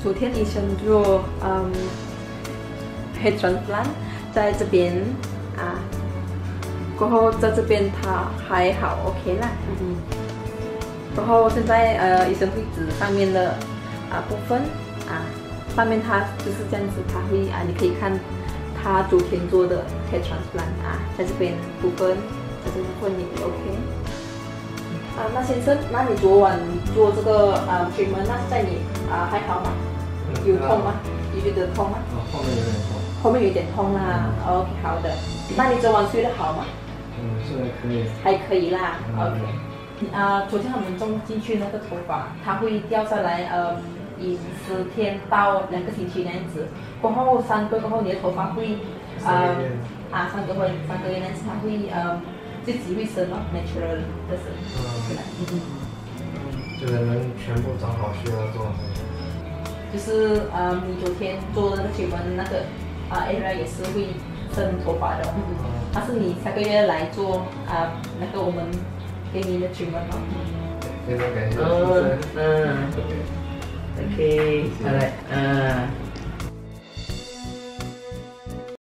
昨天医生做嗯 head transplant 在这边啊，过后在这边他还好 OK 啦，嗯，然后现在呃医生会指上面的啊部分啊，上面他就是这样子，他会啊你可以看他昨天做的 head transplant 啊，在这边部分，在这部分也 OK。啊，那先生，那你昨晚做这个啊水门，那在你啊还好吗？有痛吗？你觉得痛吗？啊，后面有点痛。后面有点痛啦。OK，好的。那你昨晚睡得好吗？嗯，睡得可以。还可以啦。OK。啊，昨天他们种进去那个头发，它会掉下来，呃，以十天到两个星期那样子。过后三个过后，你的头发会，呃，啊，三个月三个月那样子，它会呃。自己会生了？natural 的生，嗯，嗯就是能全部长好需要做？就是呃，你昨天做的那个水纹那个啊，area 也是会生头发的，嗯，但是你下个月来做啊，那个我们给你的水纹嘛，非常感谢，嗯。嗯，OK，好嘞。